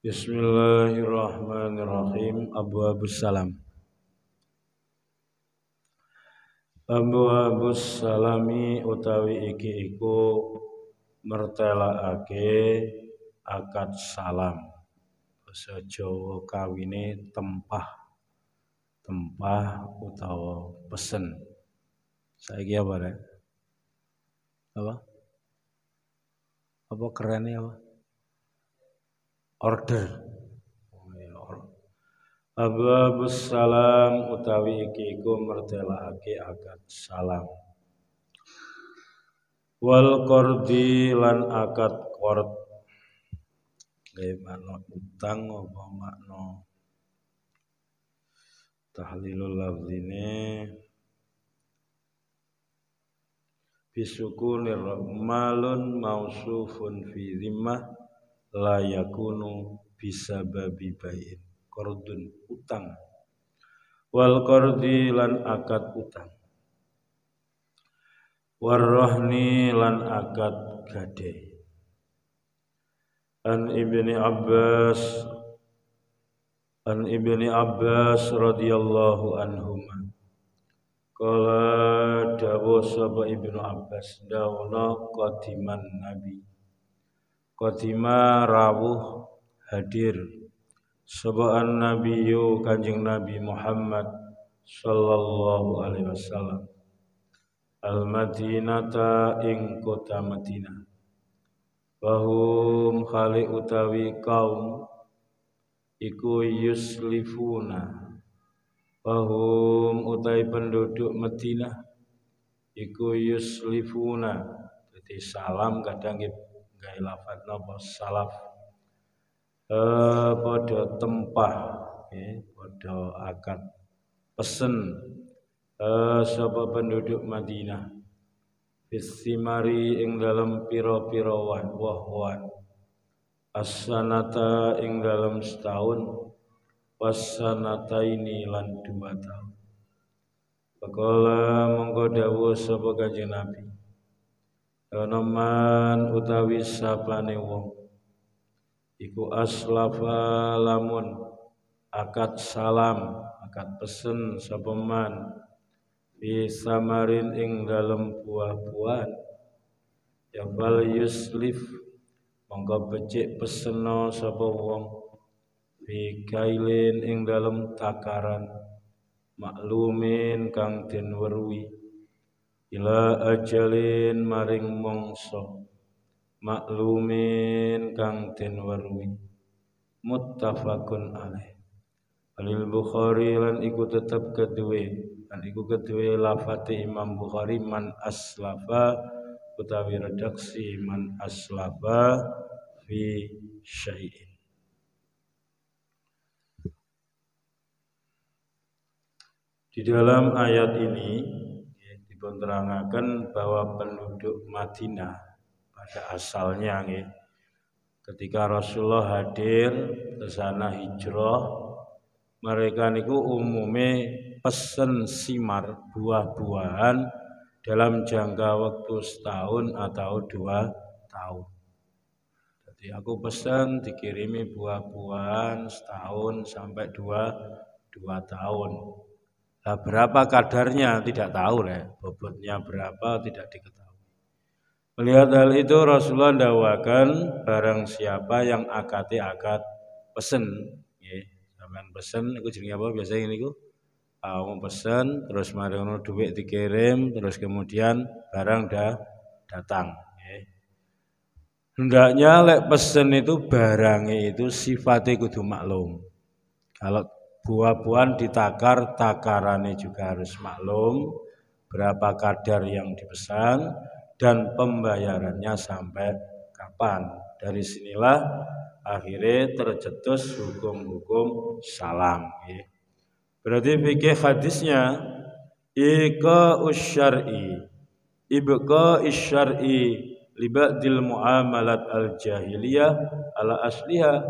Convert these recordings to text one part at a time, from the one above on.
Bismillahirrahmanirrahim. Abu Abu Salam. Abu Abu Salami utawi iki iku mertelaake akad salam. Basa Jawa kawine tempah. Tempah utawa pesen. Saiki apa rek? Apa? Apa kerennya apa? Order. Abwabus salam utawi iki iku mertelake akad salam. Wal qardi lan akad qard gawe makna utang apa makna tahlilul lafzine? Bisukunir malun mausufun fi zimmah la yakunu bisa babi bayin. Kordun utang. Wal kordi lan akad utang. Warrohni lan akad gade. An ibni Abbas an ibni Abbas radhiyallahu anhuma. Kala dawu sapa Ibnu Abbas dawuhna qadiman Nabi Qadima rawuh hadir. Sobaan Nabiyu Kanjeng Nabi Muhammad sallallahu alaihi wasallam. Al Madinata ing kota Madinah. Wahum khali utawi kaum iku yuslifuna. Wahum utawi penduduk Madinah iku yuslifuna. Jadi salam kadang gawe lafat napa salaf. Eh padha tempah nggih padha akad pesen. Eh sapa penduduk Madinah? Fisimari ing dalam piro-piro wan wah-wan As-sanata ing dalam setahun. Was-sanata ini lan dua tahun. Pakola mongko dawuh sapa kanjeng Nabi ana man utawi sapane wong. Iku aslafa lamun akad salam akad pesen sapa man fi samarin ing dalem buah-buahan. Ya bal yuslif monggo becik peseno sapa wong fi kailin ing dalem takaran maklumin kang den weruhi ila ajalin maring mongso maklumin kang den weruhi muttafaqun alaih. Alil Bukhari lan iku tetep kedue lan iku kedue lafate Imam Bukhari man aslafa utawi redaksi man aslafa fi syai'in. Di dalam ayat ini dipenerangaken bahwa penduduk Madinah pada asalnya nggih ketika Rasulullah hadir ke sana hijrah mereka niku umume pesen simar buah-buahan dalam jangka waktu setahun atau dua tahun. Jadi aku pesan dikirimi buah-buahan setahun sampai dua dua tahun. Nah, berapa kadarnya tidak tahu ya, bobotnya berapa tidak diketahui. Melihat hal itu Rasulullah dawakan barang siapa yang akati akad pesen, ya, sampean pesen, itu jenenge apa biasanya ini ku? Kamu pesen, terus mari duit dikirim, terus kemudian barang dah datang. Ya. Hendaknya lek pesen itu barangnya itu sifatnya kudu maklum. Kalau buah-buahan ditakar, takarannya juga harus maklum berapa kadar yang dipesan dan pembayarannya sampai kapan. Dari sinilah akhirnya tercetus hukum-hukum salam. Berarti fikih hadisnya ika usyar'i ibqa isyar'i libadil muamalat al jahiliyah ala asliha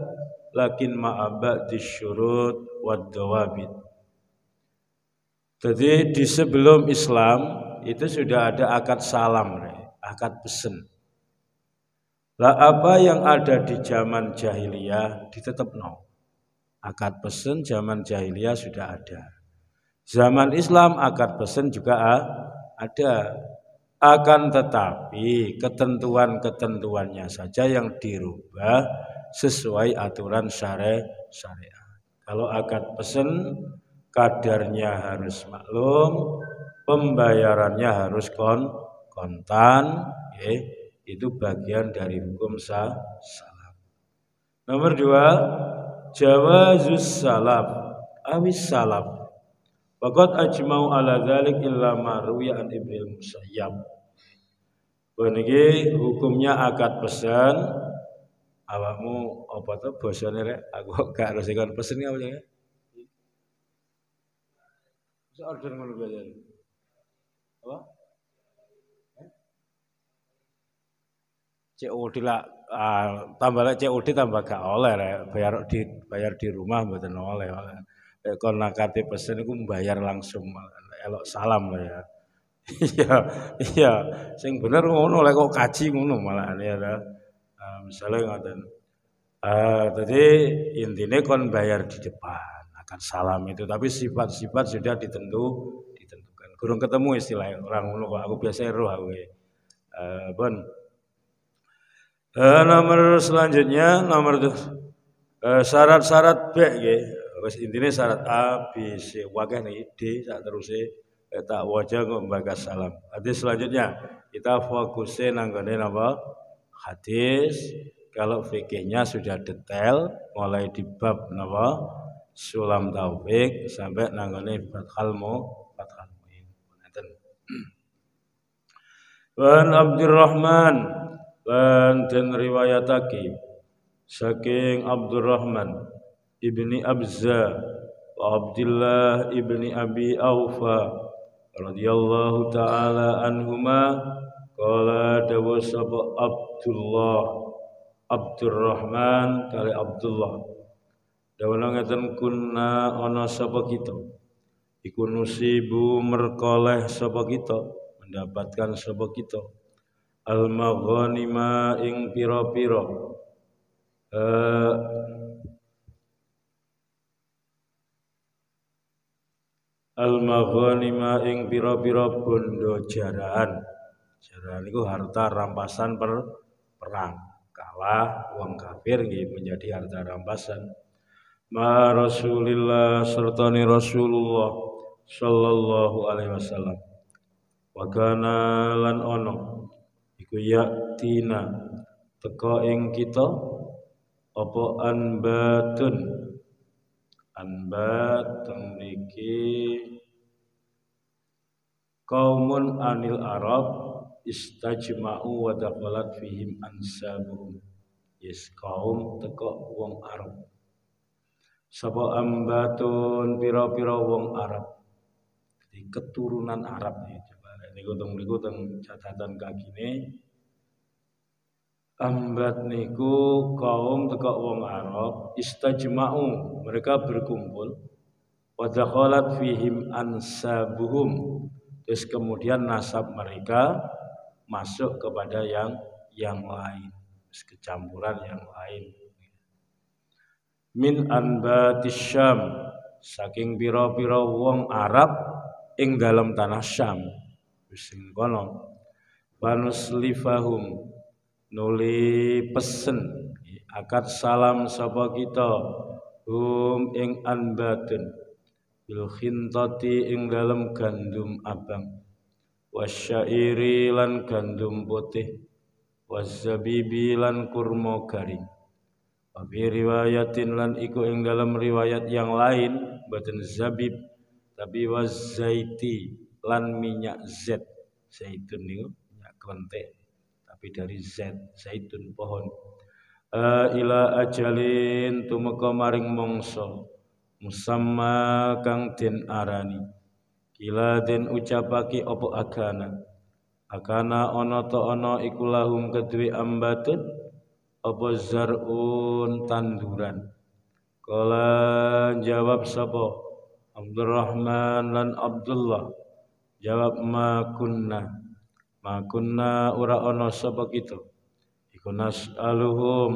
lakin ma'abad disyurut wad dawabit. Jadi di sebelum Islam itu sudah ada akad salam, akad pesen. Lah apa yang ada di zaman jahiliyah ditetap no. Akad pesen zaman jahiliyah sudah ada. Zaman Islam akad pesen juga ada. Akan tetapi ketentuan-ketentuannya saja yang dirubah sesuai aturan syariat. Kalau akad pesen kadarnya harus maklum, pembayarannya harus kon kontan, okay itu bagian dari hukum sah salam. Nomor dua, jawazus salaf awis salaf. Waqad ajma'u ala dzalik illa ma ruwiya an Ibnu Musayyab. Beniki hukumnya akad pesan awakmu apa tuh bosone rek? Aku gak harus ikon pesen apa ya. Bisa order ngono Apa? COD lah uh, tambah lah COD tambah gak oleh lah bayar di bayar di rumah mboten oleh. Eh, kon nakate pesen iku bayar langsung elok salam lah ya. Iya iya. Sing bener ngono lek kok kaji ngono malah ya uh, misalnya ngoten. Uh, jadi intinya kon bayar di depan akan salam itu tapi sifat-sifat sudah ditentu ditentukan. Kurang ketemu istilahnya orang ngono aku biasa roh aku uh, bon. Uh, nomor selanjutnya nomor syarat-syarat B. Wis intine syarat A, B, C, wakeh nih D sak teruse eh, tak wajah kok salam. Hadis selanjutnya. Kita fokusnya nanggone napa? Hadis kalau fikihnya sudah detail mulai di bab napa? Sulam taufik sampai nanggone fathal mu fathal muin. Ngoten. Wan Abdurrahman lan den riwayatake saking Abdurrahman ibni Abza wa Abdullah ibni Abi Aufa radhiyallahu taala anhuma qala dawa sapa Abdullah Abdurrahman kali Abdullah. Dawana ngeten kunna ana sapa kita? Iku nusibu merkoleh sapa kita mendapatkan sapa kita. Al maghanima ing pira-pira. Uh, al maghanima ing pira-pira bondo jaraan jaraan itu harta rampasan per perang. Kalah wong kafir nggih menjadi harta rampasan. Ma Rasulillah serta Rasulullah sallallahu alaihi wasallam. Wa kana lan ono iku yaktina teka ing kita apa anbatun? Anbat mriki kaumun anil arab istajma'u wa dakhalat fihim ansabuhum. Yes kaum teka wong arab. Sapa ambatun pira-pira wong arab? Di keturunan arab nih niku teng niku teng catatan kakine ambat niku kaum teka wong Arab istajma'u mereka berkumpul. Wa dakhalat fihim ansabuhum. Terus kemudian nasab mereka masuk kepada yang yang lain. Kecampuran yang lain. Min anbatis syam. Saking pira-pira wong Arab ing dalam tanah Syam. Sing kono. Wanuslifahum. Nuli pesen. Akad salam sapa kita. Hum ing anbatun. Bil khintati ing dalem gandum abang wasyairi lan gandum putih. Wazabibi lan kurma garing. Wabi riwayatin lan iku ing dalam riwayat yang lain batin zabib tapi wazaiti lan minyak Z zaitun niku minyak kontek tapi dari Z zaitun pohon. Uh, ila ajalin tumeka maring mangsa. Musamma kang den arani kila den ucapake apa agana. Agana ana ta ana iku lahum kedue ambatun apa zarun tanduran. Kala jawab sapa? Abdurrahman lan Abdullah. Jawab ma kunna. Ma kunna ora ana sapa kita. Iku nas'aluhum.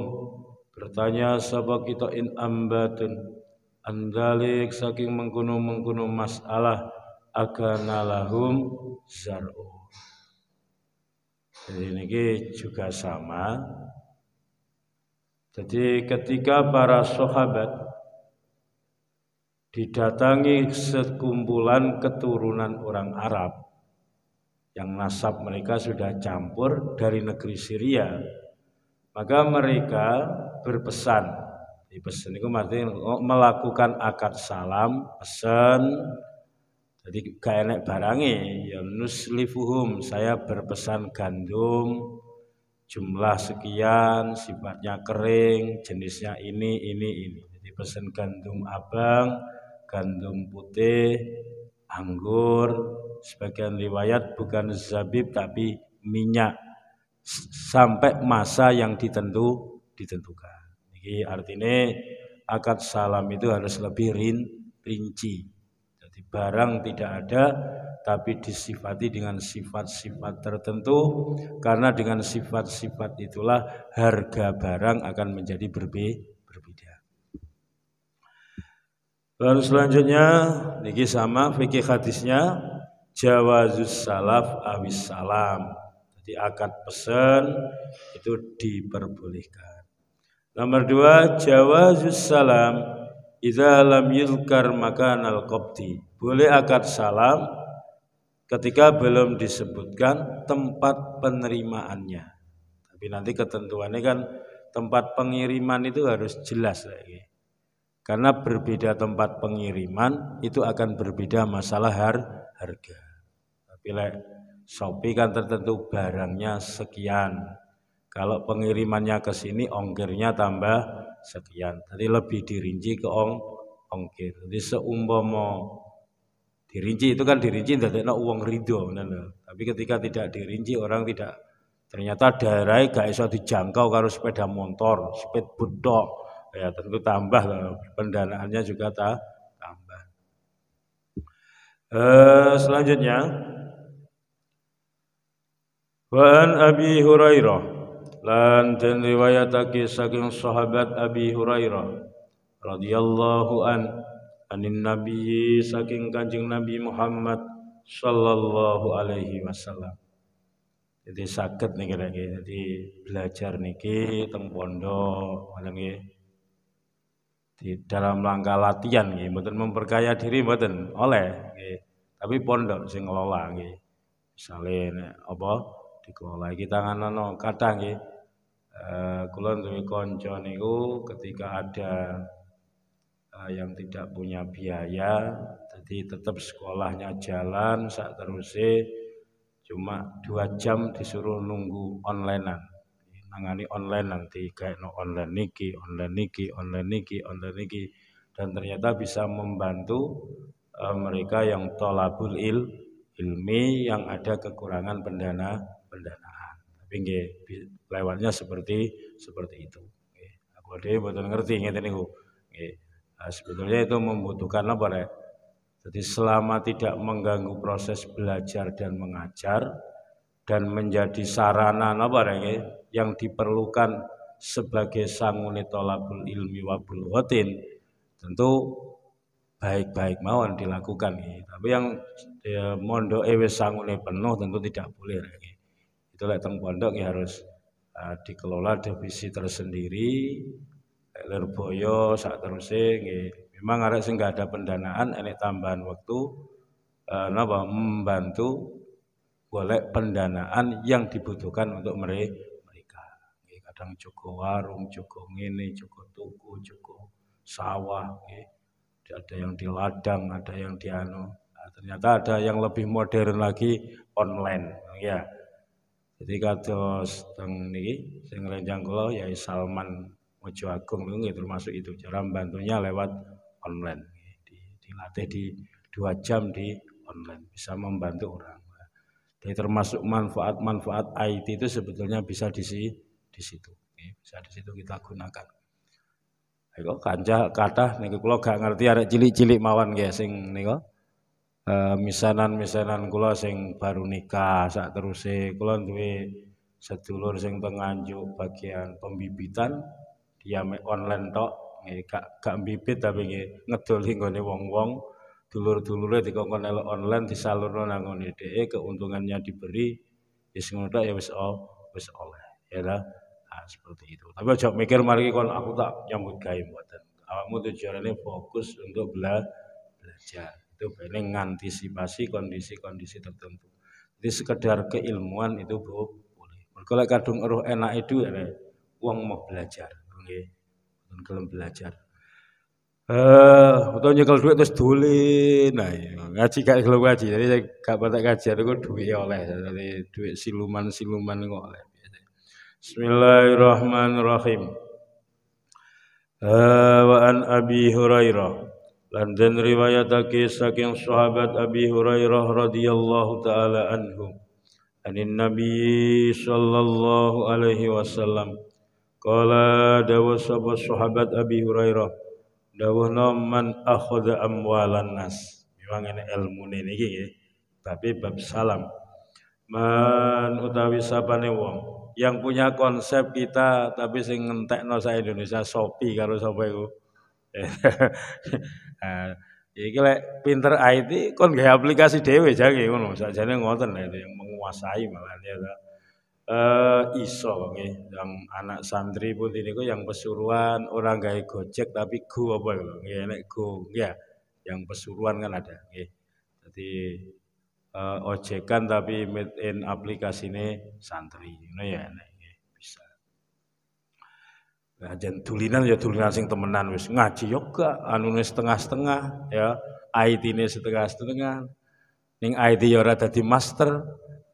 Bertanya sapa kita in ambatun. Andalik saking mengkuno-mengkuno masalah agana lahum zar'u jadi ini juga sama jadi ketika para sahabat didatangi sekumpulan keturunan orang Arab yang nasab mereka sudah campur dari negeri Syria, maka mereka berpesan. Pesan itu melakukan akad salam, pesan. Jadi gak enak barangi, ya nuslifuhum, saya berpesan gandum, jumlah sekian, sifatnya kering, jenisnya ini, ini, ini. Jadi pesan gandum abang, gandum putih, anggur, sebagian riwayat bukan zabib tapi minyak sampai masa yang ditentu ditentukan. Jadi artinya akad salam itu harus lebih rin, rinci. Barang tidak ada tapi disifati dengan sifat-sifat tertentu karena dengan sifat-sifat itulah harga barang akan menjadi berbe berbeda. Lalu selanjutnya niki sama fikih hadisnya jawazus salaf awis salam. Jadi akad pesan itu diperbolehkan. Nomor dua jawazus salam idza lam yuzkar makanal qabdi. Boleh akad salam ketika belum disebutkan tempat penerimaannya. Tapi nanti ketentuannya kan tempat pengiriman itu harus jelas lagi. Karena berbeda tempat pengiriman itu akan berbeda masalah har harga. Tapi lek Shopee kan tertentu barangnya sekian. Kalau pengirimannya ke sini ongkirnya tambah sekian. Tadi lebih dirinci ke ong ongkir. Jadi seumpama dirinci itu kan dirinci ada uang ridho. Tapi ketika tidak dirinci orang tidak ternyata daerah gak bisa dijangkau kalau sepeda motor, speed budok ya tentu tambah pendanaannya juga ta, tambah. Uh, selanjutnya. Wan Abi Hurairah. Lan den riwayatake saking sahabat Abi Hurairah radhiyallahu an anin nabi saking kanjeng Nabi Muhammad sallallahu alaihi wasallam. Jadi sakit nih kira jadi belajar niki teng pondok, nggih di dalam langkah latihan nggih mboten memperkaya diri mboten oleh nggih tapi pondok sing ngelola nggih misale apa dikelola iki tanganana kathah nggih eh kula duwe kanca niku ketika ada eh, yang tidak punya biaya jadi tetap sekolahnya jalan saat terusé cuma dua jam disuruh nunggu onlinean nangani online nanti kayak no online niki, online niki, online niki, online niki dan ternyata bisa membantu uh, mereka yang tolabul il ilmi yang ada kekurangan pendana pendanaan. Tapi nggih lewatnya seperti seperti itu. Nggih. Aku dhewe mboten ngerti ngeten niku. Nah, sebetulnya itu membutuhkan apa rek? Jadi selama tidak mengganggu proses belajar dan mengajar dan menjadi sarana apa rek? yang diperlukan sebagai sangune tolabul ilmi wa bulghatin tentu baik-baik mawon dilakukan ya. tapi yang ya, mondok ewe sangune penuh tentu tidak boleh ya. itu teng pondok ya harus uh, dikelola divisi tersendiri Lerboyo saat terusnya memang ada sih nggak ada pendanaan enek tambahan waktu uh, napa membantu boleh pendanaan yang dibutuhkan untuk mereka kadang Joko warung, Joko ngene, Joko tuku, Joko sawah, ada yang di ladang, ada yang di anu. Nah, ternyata ada yang lebih modern lagi online, ya. Jadi kados teng niki sing renjang kula ya Salman Mojo Agung niku termasuk itu cara bantunya lewat online. Di, dilatih di dua jam di online bisa membantu orang. Jadi termasuk manfaat-manfaat IT itu sebetulnya bisa di di situ. Bisa di situ kita gunakan. Ayo kanca kata niku kula gak ngerti arek cilik-cilik mawon nggih sing niku uh, misanan-misanan kula sing baru nikah sak teruse kula duwe sedulur sing tenganjuk bagian pembibitan dia online tok nggih gak gak bibit tapi nggih ngedoli nggone wong-wong dulur-dulure dikongkon elok online disalurno nang ngene dhek keuntungannya diberi wis ngono ya wis wis oleh ya lah nah, seperti itu. Tapi aja mikir mari kon aku tak nyambut gawe mboten. Awakmu tujuannya fokus untuk bela belajar. Itu paling ngantisipasi kondisi-kondisi tertentu. Jadi sekedar keilmuan itu bu kalau kadung roh enak itu ya uang mau belajar nggih. belum belajar. Eh, uh, nyekel duit terus dolin. Nah, iya. ngaji gak kalau ngaji. Jadi gak patek ngaji aku duit ya oleh. Jadi duit siluman-siluman kok oleh. Bismillahirrahmanirrahim. Uh, wa an Abi Hurairah lan den riwayatake saking sahabat Abi Hurairah radhiyallahu taala anhu anin Nabi sallallahu alaihi wasallam Qala dawah sahabat sahabat Abi Hurairah Dawa man akhadha amwalan nas. Memang ini ilmu ini, nggih. Tapi bab salam. Man utawi sapane wong yang punya konsep kita tapi sing ngentekno sa Indonesia sopi karo sapa iku. Iki lek pinter IT kon gawe aplikasi dhewe jange ngono. Sakjane ngoten itu yang menguasai malah ya. Eh iso nggih yang anak santri pun ini kok yang pesuruan orang gawe Gojek tapi go apa nggih nek go ya yang pesuruan kan ada nggih. Dadi uh, ojekan tapi made in aplikasine santri ngono ya nek Nah, jan tulinan ya tulinan sing temenan wis ngaji yoga anu setengah-setengah ya. IT ini setengah-setengah. Ning IT ya ora dadi master.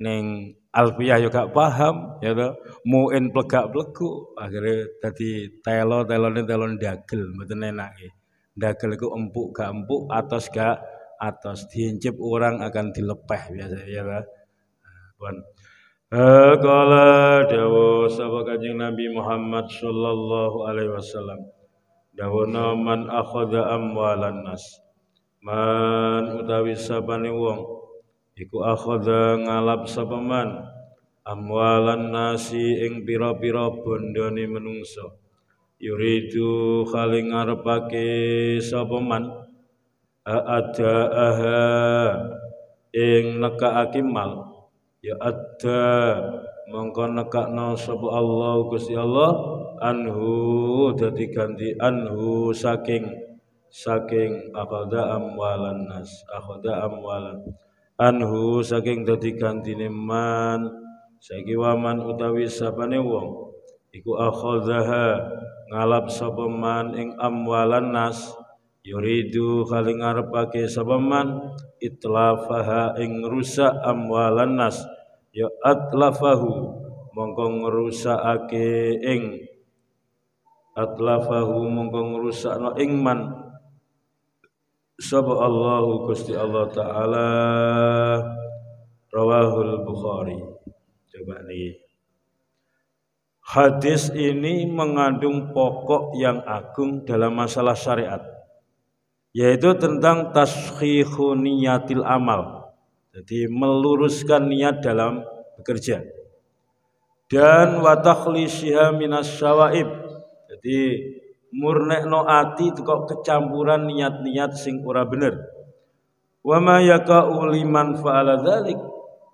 Ning alfiah gak paham ya to muin plegak plegu akhirnya dadi telo telone telon dagel mboten enak nggih dagel iku empuk gak empuk atos gak atos. Diincip orang akan dilepeh biasa ya to nah, Kala dawa sapa Kanjeng Nabi Muhammad sallallahu alaihi wasallam. Dawana man akhadha amwalan nas. Man utawi sabane wong iku akhadha ngalap sapa man? Amwalan nasi ing pira-pira bondone menungso. Yuridu khali ngarepake sapa man? Ada aha ing nekaake mal. Ya ada mongko nekakno sapa Allah Gusti Allah anhu dadi ganti anhu saking saking akhadha amwalan nas akhadha amwalan anhu saking dadi gantine man. Saiki waman utawi sapane wong iku akhadha ngalap sapa man ing amwalan nas yuridu kali ngarepake sapa man itlafaha ing rusak amwalan nas ya atlafahu mongko ngrusakake ing. Atlafahu mongko ngrusakno ing man sapa Allahu Gusti Allah taala rawahul Bukhari coba nih Hadis ini mengandung pokok yang agung dalam masalah syariat yaitu tentang tashihu niyatil amal. Jadi meluruskan niat dalam bekerja. Dan watakhlishiha minas syawaib. Jadi murnekno ati kok kecampuran niat-niat sing ora bener. Wa ma yaka'u liman fa'ala dzalik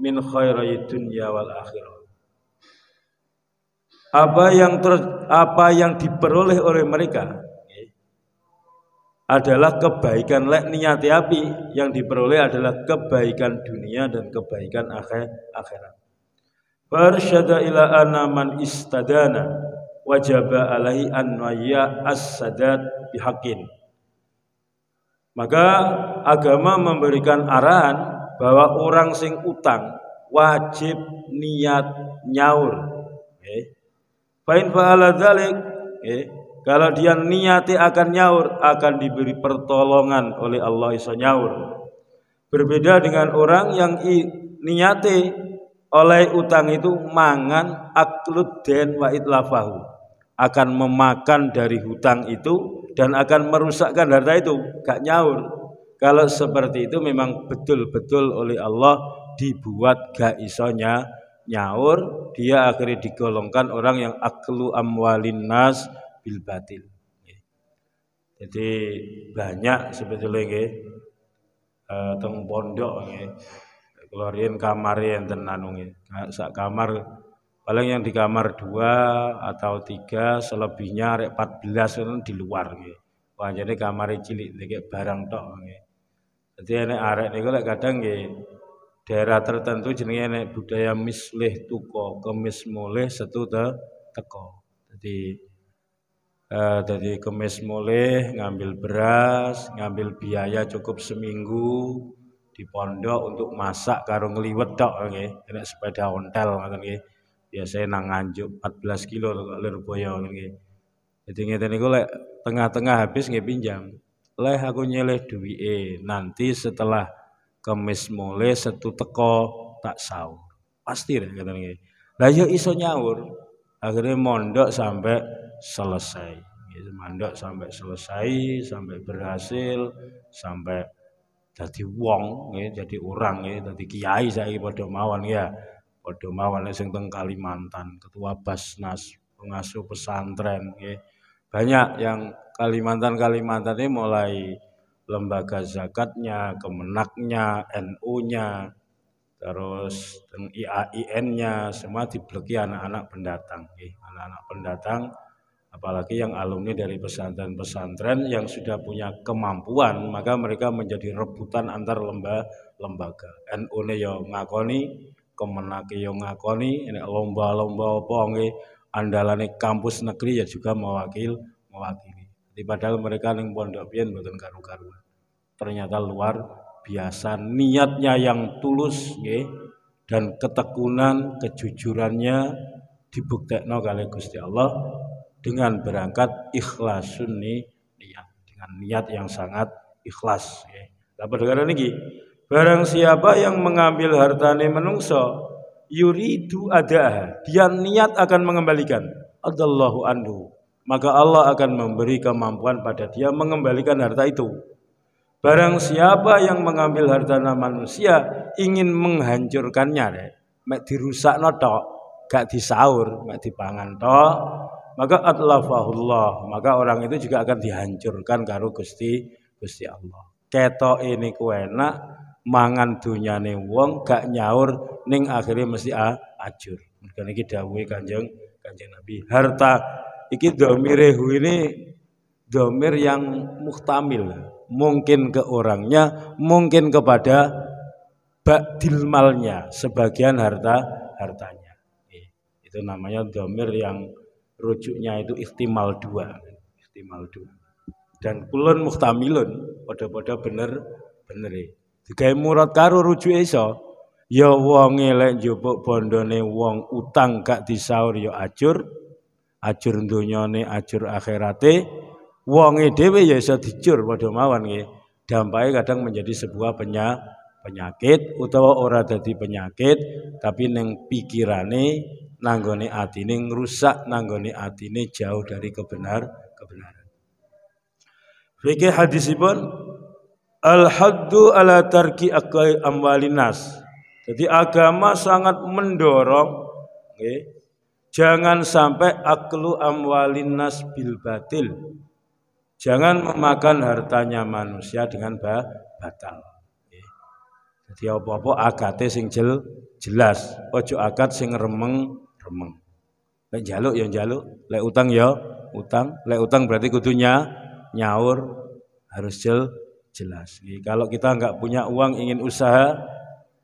min khairai dunya wal akhirah. Apa yang ter, apa yang diperoleh oleh mereka adalah kebaikan lek niati api yang diperoleh adalah kebaikan dunia dan kebaikan akhir akhirat. Farsyada ila anna man istadana wajaba alaihi an as-sadat bihaqqin. Maka agama memberikan arahan bahwa orang sing utang wajib niat nyaur. Okay. Fa'in fa'ala okay. Kalau dia niati akan nyaur, akan diberi pertolongan oleh Allah iso nyaur. Berbeda dengan orang yang niati oleh utang itu mangan aklud den wa itlafahu. Akan memakan dari hutang itu dan akan merusakkan harta itu. Gak nyaur. Kalau seperti itu memang betul-betul oleh Allah dibuat gak isonya nyaur dia akhirnya digolongkan orang yang aklu amwalin nas bil batil. Jadi banyak sebetulnya eh teng pondok. Keluarin kamar anu nggih. Sak kamar paling yang di kamar dua atau tiga selebihnya rek 14 itu di luar nggih. Wah jadi kamar cilik nggih barang tok nggih. Jadi enek arek niku lek kadang nggih daerah tertentu jenenge enek budaya mislih tuko, kemis mulih setu te teko. Jadi Uh, jadi kemis mulai ngambil beras, ngambil biaya cukup seminggu di pondok untuk masak karo ngeliwet tok nggih. Nek sepeda ontel ngoten nggih. Biasanya nang Nganjuk 14 kilo Lirboyo nggih. Jadi ngeten niku lek tengah-tengah habis nggih pinjam. Leh aku nyeleh duwike, nanti setelah kemis mulai setu teko tak sahur. Pasti deh ngoten nggih. Lah ya iso nyaur. Akhirnya mondok sampai selesai mandek sampai selesai sampai berhasil sampai jadi wong jadi orang jadi kiai saya pada mawon ya pada mawon sing teng Kalimantan ketua Basnas pengasuh pesantren ya. banyak yang Kalimantan Kalimantan ini mulai lembaga zakatnya, kemenaknya, NU-nya, terus IAIN-nya semua dibleki anak-anak pendatang, anak-anak pendatang apalagi yang alumni dari pesantren-pesantren yang sudah punya kemampuan maka mereka menjadi rebutan antar lembaga lembaga NU ne yo ngakoni kemenake yo ngakoni lomba-lomba apa nggih andalane kampus negeri ya juga mewakil mewakili. Di padahal mereka yang pondok pian mboten karu-karuan. Ternyata luar biasa niatnya yang tulus nggih dan ketekunan kejujurannya dibuktekno kali Gusti Allah dengan berangkat ikhlasun niat. Dengan niat yang sangat ikhlas ya. Lah pendengar niki barang siapa yang mengambil hartane menungso yuridu ada dia niat akan mengembalikan. Adallahu anhu. Maka Allah akan memberi kemampuan pada dia mengembalikan harta itu. Barang siapa yang mengambil harta manusia ingin menghancurkannya deh mek dirusak tok gak disaur mek dipangan tok maka atlafahullah. Maka orang itu juga akan dihancurkan karo Gusti Gusti Allah. Ketok ini enak mangan dunyane wong gak nyaur ning akhirnya mesti ajur. Mereka niki dawuhe Kanjeng Kanjeng Nabi. Harta iki domirehu ini domir yang muhtamil. Mungkin ke orangnya mungkin kepada bakdil malnya sebagian harta hartanya. Itu namanya domir yang rujuknya itu ikhtimal dua. Ikhtimal dua. Dan kulon muhtamilun pada-pada bener bener digawe murad karo rujuk iso. Ya wong lek njupuk bondone wong utang gak disaur ya ajur. Ajur donyane ajur akhirate. Wonge dhewe ya iso dijur padha mawon nggih. Dampaknya kadang menjadi sebuah penyakit utawa ora dadi penyakit tapi neng pikirane nanggone atine ngrusak nanggone atine jauh dari kebenar kebenaran. Fikih hadisipun al haddu ala tarki akai amwalinas. Jadi agama sangat mendorong okay, jangan sampai aklu amwalinas bil batil. Jangan memakan hartanya manusia dengan batal. Jadi apa-apa akate sing jel, jelas, ojo akad sing remeng remeng. Lek jaluk ya jaluk, lek utang ya utang, lek utang berarti kudunya nyaur harus jel, jelas. Kalau kita nggak punya uang ingin usaha,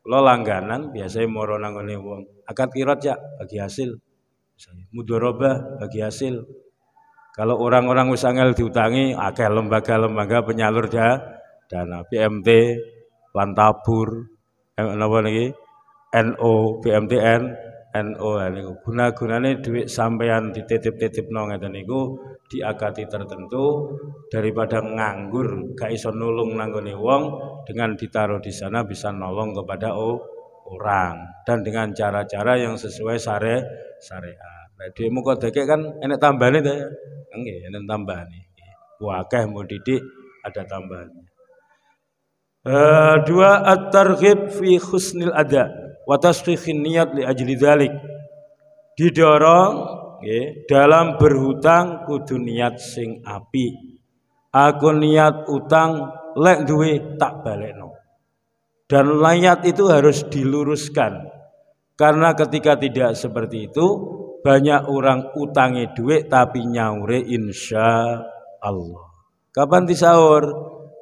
lo langganan biasanya moro nanggone uang. Akad kirat ya bagi hasil. Mudoroba bagi hasil. Kalau orang-orang usangel diutangi, akeh lembaga-lembaga penyalur dah, dana PMT, Lantabur, apa lagi? NO, PMTN, NU niku guna-gunane duit sampean dititip-titipno ngeten niku diakati tertentu daripada nganggur gak iso nulung nanggone wong dengan ditaruh di sana bisa nolong kepada orang dan dengan cara-cara yang sesuai syare syariat. Nah, dhewe kok dekek kan enek tambahane ta ya? Nggih, enek tambahane. Wakeh mau didik ada tambahannya. Uh, dua at-targhib fi husnil ada wa tasfihin niat li ajli dzalik didorong dalam berhutang kudu niat sing api. Aku niat utang lek duwe tak balekno. Dan niat itu harus diluruskan. Karena ketika tidak seperti itu banyak orang utangi duit tapi nyaure insya Allah. Kapan disaur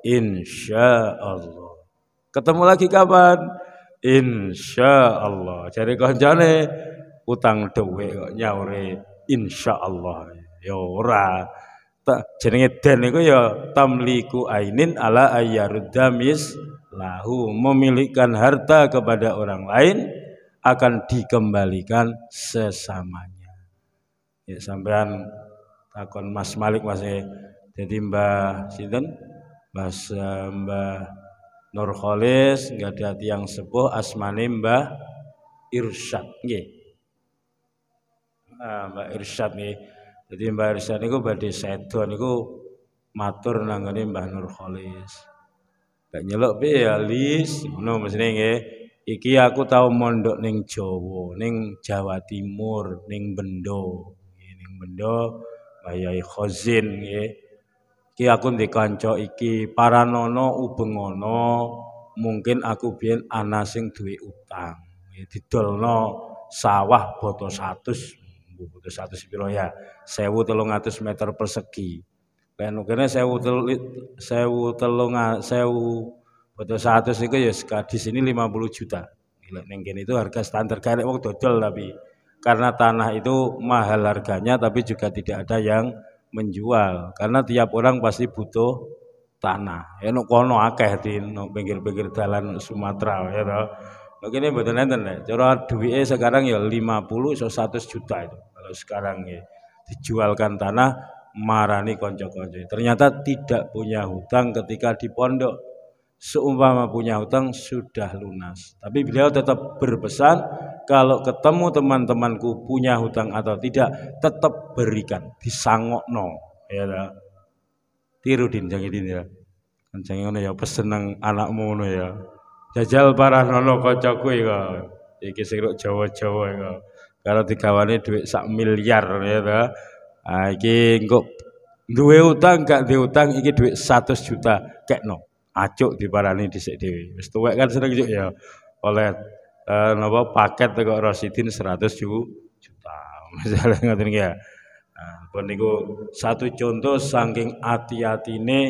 insya Allah. Ketemu lagi kapan? Insya Allah. Jadi kancane utang duit kok nyaure insya Allah ya ora. Jenenge den iku ya tamliku ainin ala ayyaruddamis lahu memilikan harta kepada orang lain akan dikembalikan sesamanya. Ya sampean takon Mas Malik masih jadi Mbah sinten? Mas eh, Mbah Nur Kholis nggak ada tiang sepuh asmane Mbah Irsyad nggih Nah, Mbak Irsyad nih. Jadi Mbak Irsyad niku badhe sedo niku matur nanggone Mbah Nur Kholis. Gak nyeluk piye ya Lis, ngono mesine nggih. Iki aku tau mondok ning Jawa, ning Jawa Timur, ning Bendo. Ning Bendo Mbah Yai Khozin nggih. Iki aku ndek kanca iki Paranono Ubengono. Mungkin aku biyen ana sing duwe utang. Didolno sawah boto 100 putus satu sepiro ya. Sewu telung atus meter persegi. Kan kene sewu telung sewu telung sewu putus satu itu ya di sini 50 juta. Gila nengkin itu harga standar kayak waktu dodol tapi. Karena tanah itu mahal harganya tapi juga tidak ada yang menjual. Karena tiap orang pasti butuh tanah. Ya nuk kono akeh di pinggir-pinggir jalan Sumatera ya toh. Begini betul enten deh. Cara duitnya sekarang ya 50 so 100 juta itu sekarang ya dijualkan tanah marani konco-konco. Ternyata tidak punya hutang ketika di pondok. Seumpama punya hutang sudah lunas. Tapi beliau tetap berpesan kalau ketemu teman-temanku punya hutang atau tidak, tetap berikan, disangokno. Ya Tiru din jangan din ya. Kan jangan ya pesenang anakmu no ya. Jajal parah nono kocokku ya. Iki sing Jawa-Jawa ya kalau digawane duit sak miliar ya ta. Ah iki engko duwe utang gak utang iki duit 100 juta kekno. Acuk diparani dhisik dhewe. Wis tuwek kan seneng juk ya. Oleh eh, napa paket kok Rosidin 100 juta. Misalnya ngoten ya. Nah, pun niku satu contoh saking ati-atine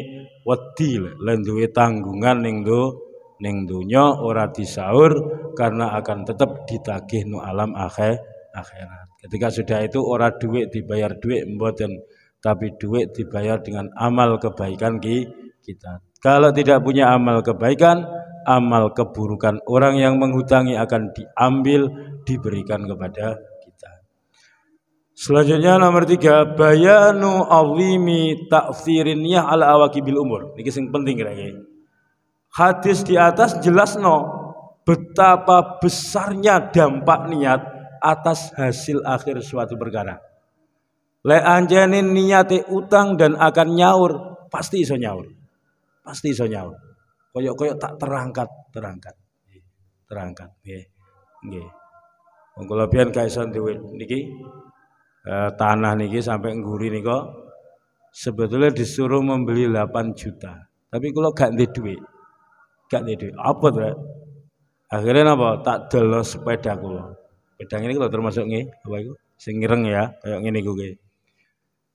wedi lan duwe tanggungan ning do ning donya ora disaur karena akan tetap ditagih nu alam akhir akhirat. Ketika sudah itu orang duit dibayar duit mboten tapi duit dibayar dengan amal kebaikan kita. Kalau tidak punya amal kebaikan, amal keburukan orang yang menghutangi akan diambil diberikan kepada kita. Selanjutnya nomor tiga bayanu awimi takfirinnya ala awakibil umur. Ini yang penting kira -kira. Hadis di atas jelas no betapa besarnya dampak niat atas hasil akhir suatu perkara. Le anjenin niate utang dan akan nyaur, pasti iso nyaur. Pasti iso nyaur. Koyok-koyok tak terangkat, terangkat. Terangkat, nggih. Nggih. Wong kula duwe niki eh, tanah niki sampai ngguri nika sebetulnya disuruh membeli 8 juta. Tapi kalau gak ndek duit, gak ndek duit, apa tuh? Akhirnya apa? Tak dolo sepeda kula. Pedang ini kalau termasuk nih apa itu? Sing ireng ya, kayak ngene iku ki.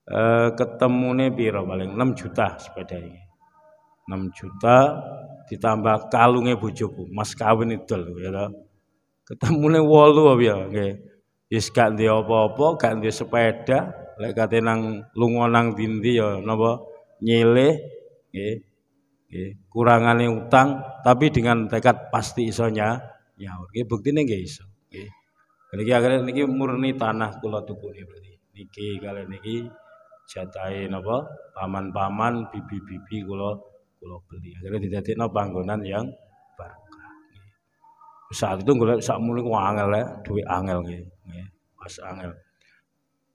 Eh ketemune piro paling 6 juta sepeda ini. 6 juta ditambah kalungnya bojoku, mas kawin itu ya toh. Ketemune 8 apa ya nggih. Wis gak ndek apa-apa, gak sepeda, lek kate nang lunga nang dindi ya napa nyilih nggih. Nggih, kurangane utang tapi dengan tekad pasti isonya nyaur. Nggih buktine nggih iso. Nggih. Niki akhirnya niki murni tanah kula tukune berarti. Niki kalian niki jatahe napa paman-paman bibi-bibi kula kula beli. Akhirnya didadekno panggonan yang barokah. Saat itu golek sak mulu ku angel ya, duwe angel nggih. Nggih, pas angel.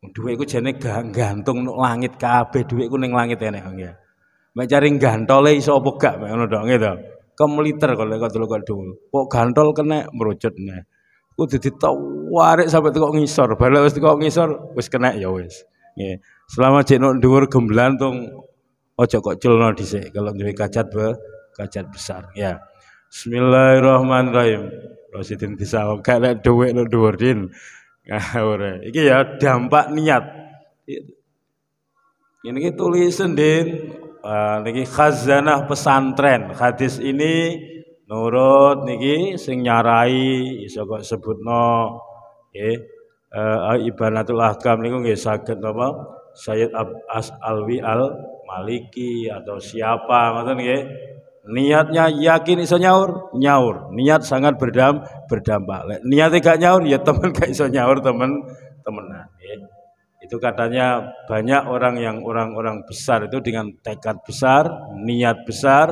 Duwe iku jane gantung nuk langit kabeh, duwe iku ning langit enek nggih. Mek cari gantole iso apa gak mek ngono tok nggih to. kemliter kalau kau dulu kau dulu. Kok gantol kena merucut nih. Kudu ditawarik sampai kok ngisor. Balik wis kok ngisor wis kena ya wis. Nggih. Selama cek nok dhuwur gemblantung ojo kok culno dhisik kalau duwe kacat be kacat besar ya. Bismillahirrahmanirrahim. Rosidin bisa kalek dhuwit nok dhuwur din. Ngawur. Iki ya dampak niat. Ini tulisan din uh, niki khazanah pesantren. Hadis ini nurut niki sing nyarai iso kok sebutno nggih. Uh, ibanatul ahkam niku nggih saged napa Sayyid As Alwi Al Maliki atau siapa ngoten nggih. Niatnya yakin iso nyaur? Nyaur. Niat sangat berdam berdampak. Niatnya gak nyaur ya temen gak iso nyaur temen temenan itu katanya banyak orang yang orang-orang besar itu dengan tekad besar niat besar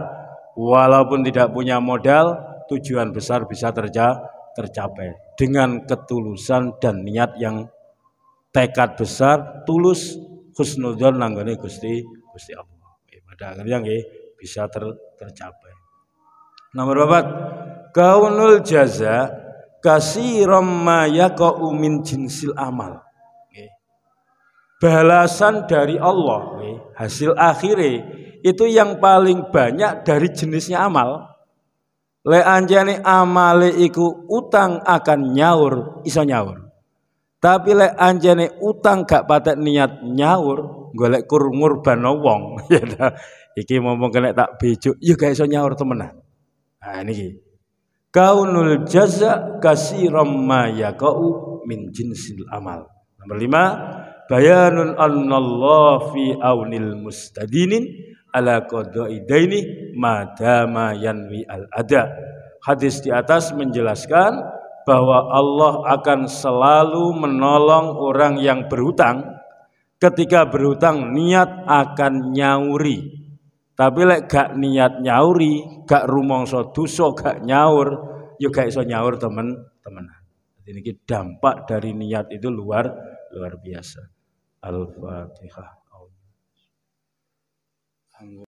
walaupun tidak punya modal, tujuan besar bisa terja tercapai dengan ketulusan dan niat yang tekad besar, tulus, husnudzon nanggone Gusti Gusti Allah. Pada akhirnya nggih bisa ter, tercapai. Nomor empat, kaunul jaza kasiram ma yaqa'u min jinsil amal. Balasan dari Allah, hasil akhirnya itu yang paling banyak dari jenisnya amal. Le anjane amale iku utang akan nyaur, iso nyaur. Tapi le anjane utang gak patek niat nyaur, golek kur ngurban wong. ya Iki ngomong kena tak bejuk, ya gak iso nyaur temenan. Nah niki. Kaunul jaza kasiram ma yaqau min jinsil amal. Nomor lima, bayanun annallah fi aunil mustadinin ala qada'i daini madama yanwi al ada. Hadis di atas menjelaskan bahwa Allah akan selalu menolong orang yang berhutang ketika berhutang niat akan nyauri. Tapi lek gak niat nyauri, gak rumongso dosa gak nyaur, yo gak iso nyaur temen-temenan. Jadi ini dampak dari niat itu luar luar biasa. Al-Fatihah. 한